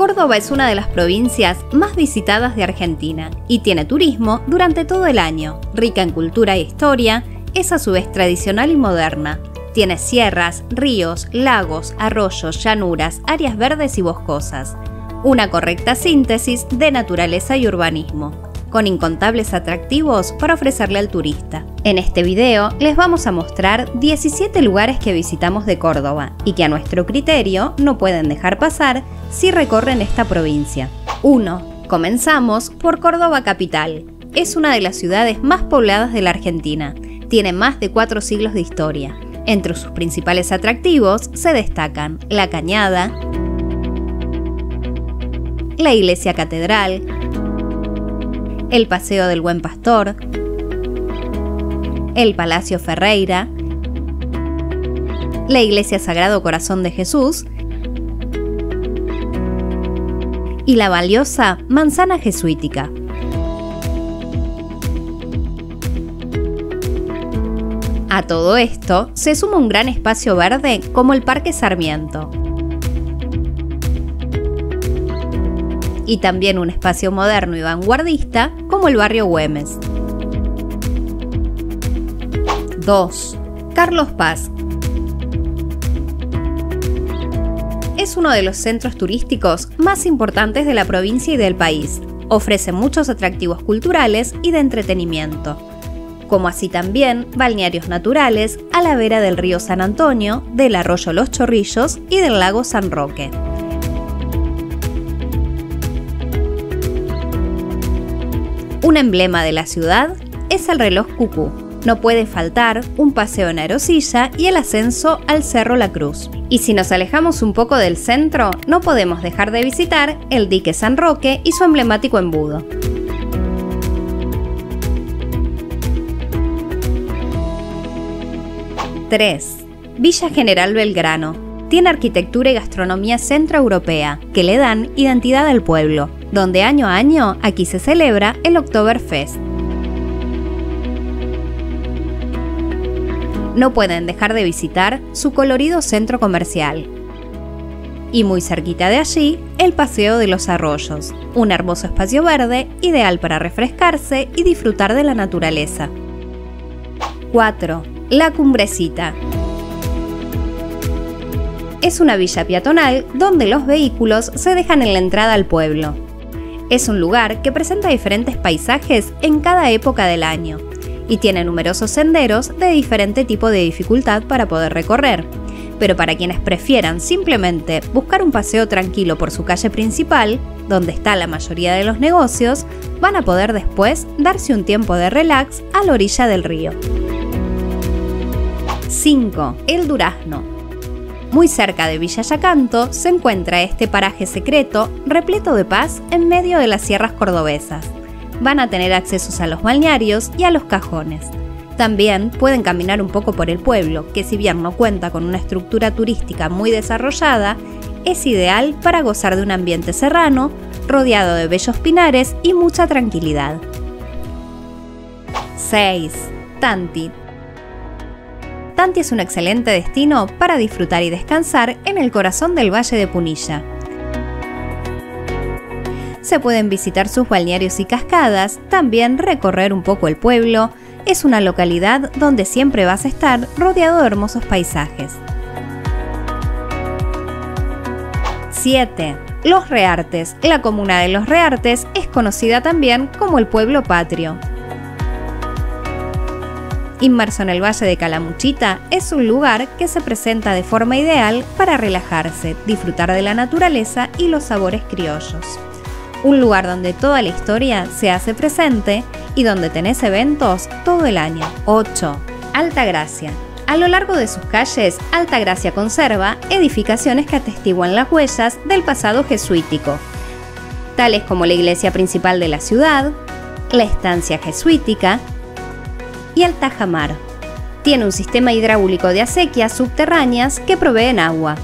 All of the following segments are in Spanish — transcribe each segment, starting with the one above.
Córdoba es una de las provincias más visitadas de Argentina y tiene turismo durante todo el año, rica en cultura e historia, es a su vez tradicional y moderna. Tiene sierras, ríos, lagos, arroyos, llanuras, áreas verdes y boscosas. Una correcta síntesis de naturaleza y urbanismo, con incontables atractivos para ofrecerle al turista. En este video les vamos a mostrar 17 lugares que visitamos de Córdoba y que a nuestro criterio no pueden dejar pasar si recorren esta provincia. 1. Comenzamos por Córdoba Capital. Es una de las ciudades más pobladas de la Argentina. Tiene más de 4 siglos de historia. Entre sus principales atractivos se destacan la Cañada, la Iglesia Catedral, el Paseo del Buen Pastor, el Palacio Ferreira, la Iglesia Sagrado Corazón de Jesús y la valiosa Manzana Jesuítica. A todo esto se suma un gran espacio verde como el Parque Sarmiento. Y también un espacio moderno y vanguardista como el barrio Güemes. 2. Carlos Paz. Es uno de los centros turísticos más importantes de la provincia y del país. Ofrece muchos atractivos culturales y de entretenimiento como así también balnearios naturales a la vera del río San Antonio, del arroyo Los Chorrillos y del lago San Roque. Un emblema de la ciudad es el reloj cucú. No puede faltar un paseo en aerosilla y el ascenso al Cerro La Cruz. Y si nos alejamos un poco del centro, no podemos dejar de visitar el dique San Roque y su emblemático embudo. 3. Villa General Belgrano. Tiene arquitectura y gastronomía centroeuropea que le dan identidad al pueblo, donde año a año aquí se celebra el Oktoberfest. No pueden dejar de visitar su colorido centro comercial. Y muy cerquita de allí, el Paseo de los Arroyos, un hermoso espacio verde ideal para refrescarse y disfrutar de la naturaleza. 4. La Cumbrecita. Es una villa peatonal donde los vehículos se dejan en la entrada al pueblo. Es un lugar que presenta diferentes paisajes en cada época del año y tiene numerosos senderos de diferente tipo de dificultad para poder recorrer. Pero para quienes prefieran simplemente buscar un paseo tranquilo por su calle principal, donde está la mayoría de los negocios, van a poder después darse un tiempo de relax a la orilla del río. 5. El Durazno. Muy cerca de Villa Yacanto se encuentra este paraje secreto repleto de paz en medio de las sierras cordobesas. Van a tener accesos a los balnearios y a los cajones. También pueden caminar un poco por el pueblo, que si bien no cuenta con una estructura turística muy desarrollada, es ideal para gozar de un ambiente serrano, rodeado de bellos pinares y mucha tranquilidad. 6. Tanti, Tanti es un excelente destino para disfrutar y descansar en el corazón del Valle de Punilla. Se pueden visitar sus balnearios y cascadas, también recorrer un poco el pueblo. Es una localidad donde siempre vas a estar rodeado de hermosos paisajes. 7. Los Reartes. La comuna de Los Reartes es conocida también como el pueblo patrio inmerso en el Valle de Calamuchita, es un lugar que se presenta de forma ideal para relajarse, disfrutar de la naturaleza y los sabores criollos. Un lugar donde toda la historia se hace presente y donde tenés eventos todo el año. 8. Alta Gracia. A lo largo de sus calles, Alta Gracia conserva edificaciones que atestiguan las huellas del pasado jesuítico, tales como la iglesia principal de la ciudad, la estancia jesuítica, y el Tajamar. Tiene un sistema hidráulico de acequias subterráneas que proveen agua.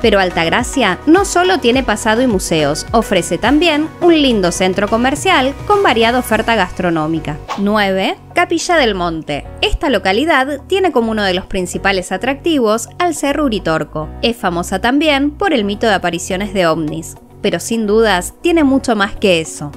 Pero Altagracia no solo tiene pasado y museos, ofrece también un lindo centro comercial con variada oferta gastronómica. 9. Capilla del Monte. Esta localidad tiene como uno de los principales atractivos al Cerro Uritorco. Es famosa también por el mito de apariciones de ovnis. pero sin dudas tiene mucho más que eso.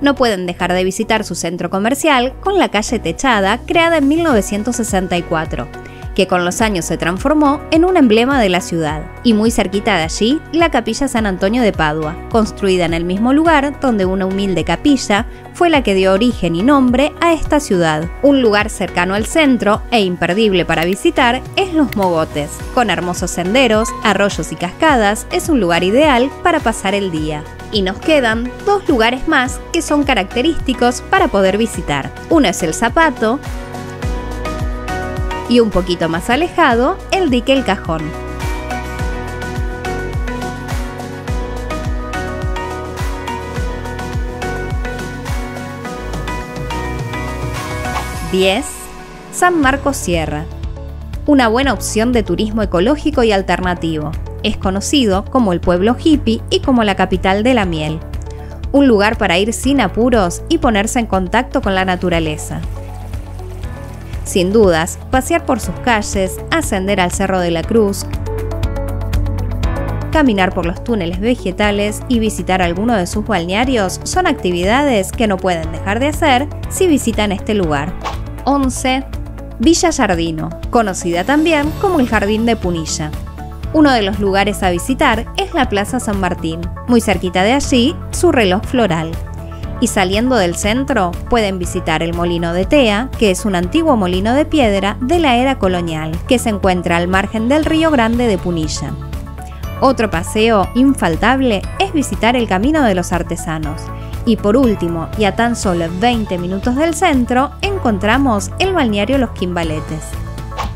No pueden dejar de visitar su centro comercial con la calle techada creada en 1964 que con los años se transformó en un emblema de la ciudad, y muy cerquita de allí, la capilla San Antonio de Padua, construida en el mismo lugar donde una humilde capilla fue la que dio origen y nombre a esta ciudad. Un lugar cercano al centro e imperdible para visitar es Los Mogotes. Con hermosos senderos, arroyos y cascadas, es un lugar ideal para pasar el día. Y nos quedan dos lugares más que son característicos para poder visitar. Uno es el Zapato, y un poquito más alejado, el dique El Cajón. ...10... San Marcos Sierra. Una buena opción de turismo ecológico y alternativo. Es conocido como el pueblo hippie y como la capital de la miel. Un lugar para ir sin apuros y ponerse en contacto con la naturaleza. Sin dudas, pasear por sus calles, ascender al Cerro de la Cruz, caminar por los túneles vegetales y visitar alguno de sus balnearios son actividades que no pueden dejar de hacer si visitan este lugar. 11. Villa Jardino, conocida también como el Jardín de Punilla. Uno de los lugares a visitar es la Plaza San Martín, muy cerquita de allí su reloj floral y saliendo del centro pueden visitar el Molino de Tea, que es un antiguo molino de piedra de la era colonial, que se encuentra al margen del río Grande de Punilla. Otro paseo infaltable es visitar el Camino de los Artesanos. Y por último, y a tan solo 20 minutos del centro, encontramos el balneario Los Quimbaletes.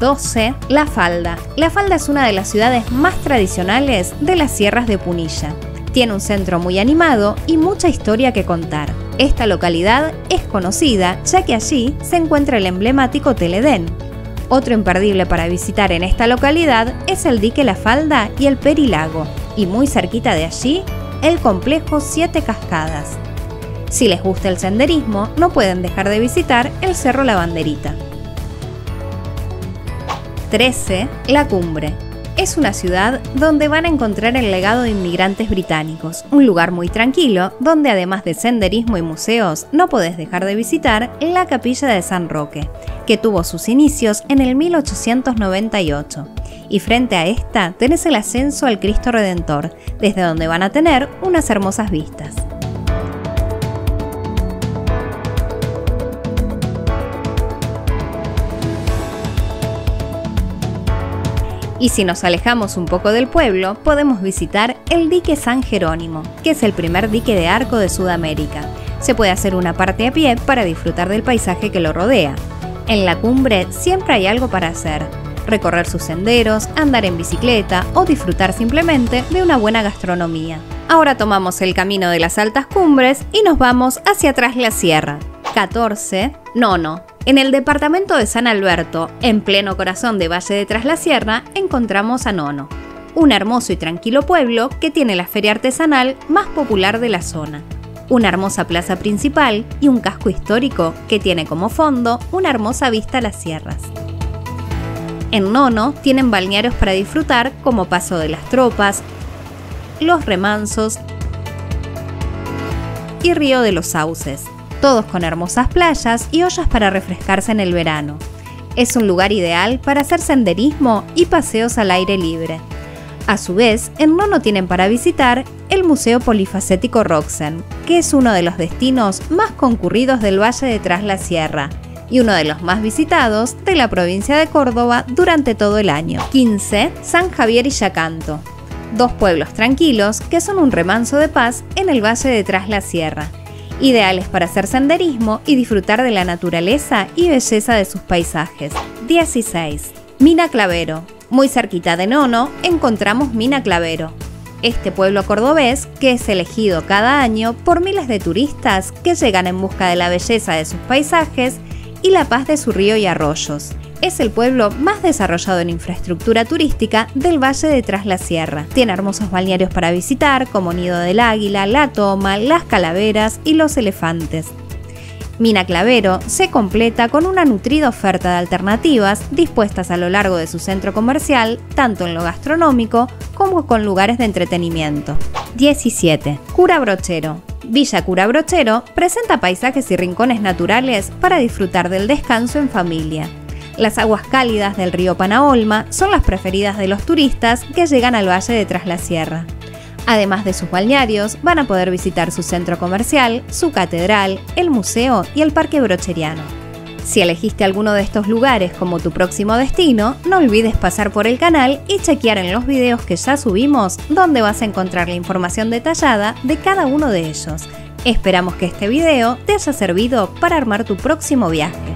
12. La Falda. La Falda es una de las ciudades más tradicionales de las sierras de Punilla. Tiene un centro muy animado y mucha historia que contar. Esta localidad es conocida ya que allí se encuentra el emblemático Teledén. Otro imperdible para visitar en esta localidad es el dique La Falda y el Perilago, y muy cerquita de allí, el complejo Siete Cascadas. Si les gusta el senderismo, no pueden dejar de visitar el Cerro La Banderita. 13. La Cumbre es una ciudad donde van a encontrar el legado de inmigrantes británicos, un lugar muy tranquilo donde además de senderismo y museos no podés dejar de visitar la capilla de San Roque, que tuvo sus inicios en el 1898. Y frente a esta tenés el ascenso al Cristo Redentor, desde donde van a tener unas hermosas vistas. Y si nos alejamos un poco del pueblo, podemos visitar el dique San Jerónimo, que es el primer dique de arco de Sudamérica. Se puede hacer una parte a pie para disfrutar del paisaje que lo rodea. En la cumbre siempre hay algo para hacer. Recorrer sus senderos, andar en bicicleta o disfrutar simplemente de una buena gastronomía. Ahora tomamos el camino de las altas cumbres y nos vamos hacia atrás la sierra. 14. Nono, en el departamento de San Alberto, en pleno corazón de Valle de Tras la Sierra, encontramos a Nono, un hermoso y tranquilo pueblo que tiene la feria artesanal más popular de la zona, una hermosa plaza principal y un casco histórico que tiene como fondo una hermosa vista a las sierras. En Nono tienen balnearios para disfrutar como Paso de las Tropas, Los Remansos y Río de los Sauces todos con hermosas playas y ollas para refrescarse en el verano. Es un lugar ideal para hacer senderismo y paseos al aire libre. A su vez, en Nono tienen para visitar el Museo Polifacético Roxen, que es uno de los destinos más concurridos del Valle de Tras la Sierra y uno de los más visitados de la provincia de Córdoba durante todo el año. 15. San Javier y Yacanto. Dos pueblos tranquilos que son un remanso de paz en el Valle de Tras la Sierra ideales para hacer senderismo y disfrutar de la naturaleza y belleza de sus paisajes. 16. Mina Clavero. Muy cerquita de Nono encontramos Mina Clavero, este pueblo cordobés que es elegido cada año por miles de turistas que llegan en busca de la belleza de sus paisajes y la paz de su río y arroyos es el pueblo más desarrollado en infraestructura turística del Valle de Tras la Sierra. Tiene hermosos balnearios para visitar como Nido del Águila, La Toma, Las Calaveras y Los Elefantes. Mina Clavero se completa con una nutrida oferta de alternativas dispuestas a lo largo de su centro comercial, tanto en lo gastronómico como con lugares de entretenimiento. 17. Cura Brochero. Villa Cura Brochero presenta paisajes y rincones naturales para disfrutar del descanso en familia. Las aguas cálidas del río Panaolma son las preferidas de los turistas que llegan al valle de Tras la Sierra. Además de sus balnearios, van a poder visitar su centro comercial, su catedral, el museo y el parque brocheriano. Si elegiste alguno de estos lugares como tu próximo destino, no olvides pasar por el canal y chequear en los videos que ya subimos donde vas a encontrar la información detallada de cada uno de ellos. Esperamos que este video te haya servido para armar tu próximo viaje.